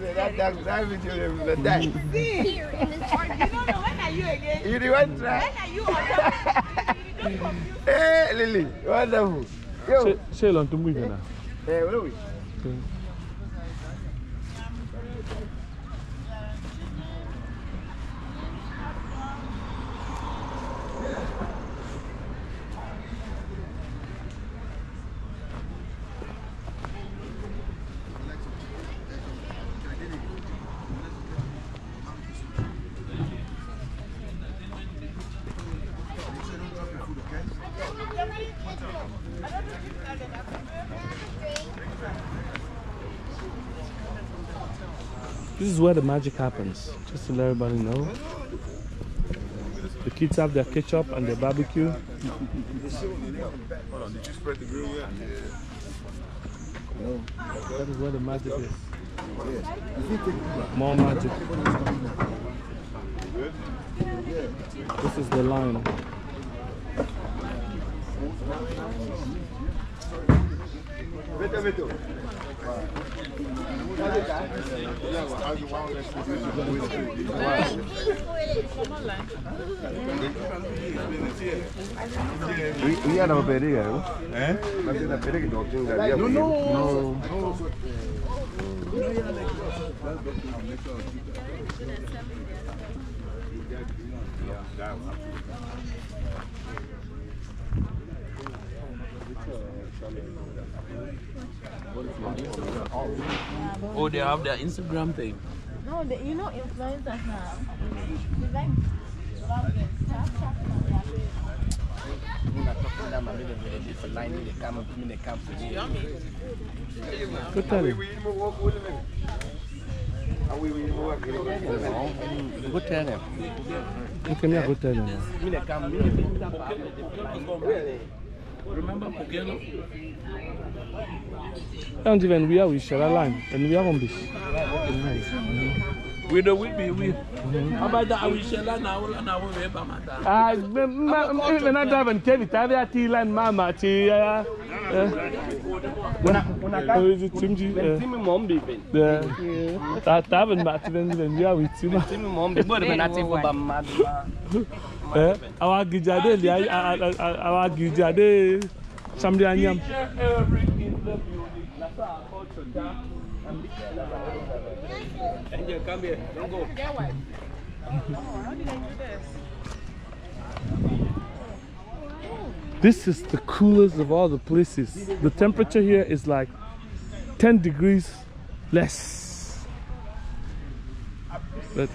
That that that video will die. See, you don't know when are you again? You the one try? When are you. Hey, Lily, wonderful. Yo. mú ìgbẹ́ náà. Hey, what are we? This is where the magic happens, just to let everybody know. The kids have their ketchup and their barbecue. Hold on, did you spread the grill yet? That is where the magic is. More magic. This is the line. Vete, vete. We are not very good. Eh? Mas na pere que doctor da No, no. No. Oh, they have their Instagram thing. No, they, you know influencers now. They like Go tell him. Go tell them. Okay, me I go tell him. Remember Pokeno? And even we are with Shara line and we are on this. We the will be we. How about that? I will share that now. Now we will have that. Ah, when I drive and tell it, I have a line mama. Ti, uh, uh, is it Timji? Timi mom bibi. Yeah. That haven't matched when we are with Tim. Timi mom bibi. Bode benati fo ba madma. Eh, our gijade, our gijade, somebody anyam. Every in the building. That's our culture. Angel, come here. Don't go. This is the coolest of all the places. The temperature here is like 10 degrees less. But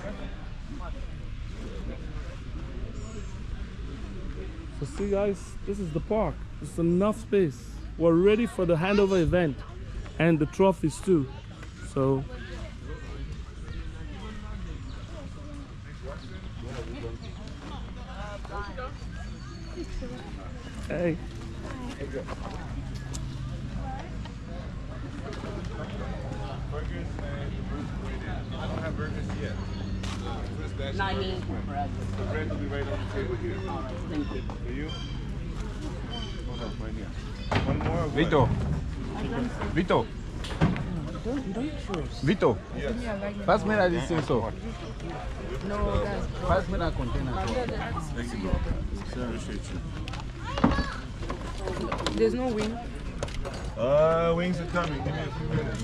so see guys, this is the park. It's enough space. We're ready for the handover event and the trophies too. So Hey. Burgers and I don't have burgers yet. The first batch Not of me. burgers- The bread will be right on the table here. Thank you. For you? Hold up, right here. One more don't, you don't choose. Vito, yes. Pass me that so. No, that's Pass me that container. Thank you, bro. Appreciate you. There's no wing. Uh, wings are coming. Give me a few minutes.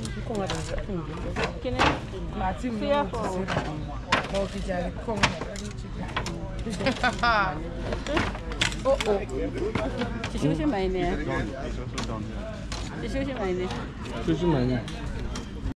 Can I? Martin, fearful. oh, oh. She shows you my name. She you my name. She you my name.